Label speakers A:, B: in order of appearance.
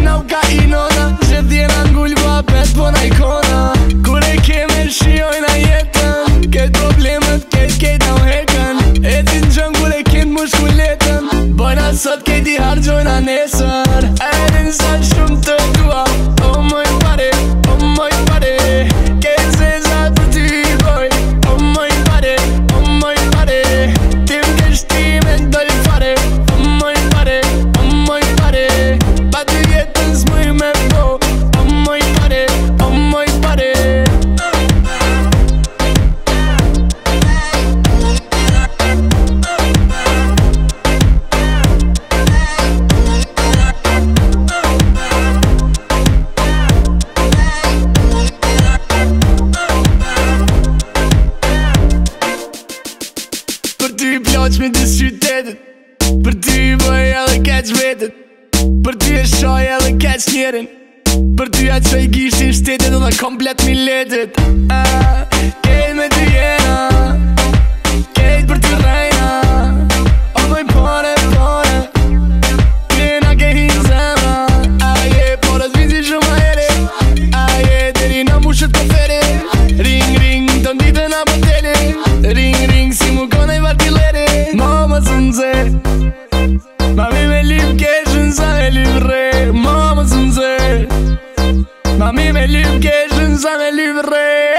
A: Nau ka i nona Shetë di e nangullë Gua petë për në ikona Kure ke me shioj në jetë Për ty i ploq me disë qytetit Për ty i bëj e dhe keq vetet Për ty e shoj e dhe keq njerin Për ty e që i gisht i shtetit Dhe dhe komplet mi letit Kejt me lip keshën sa me lip re Mamës më zë Ma mi me lip keshën sa me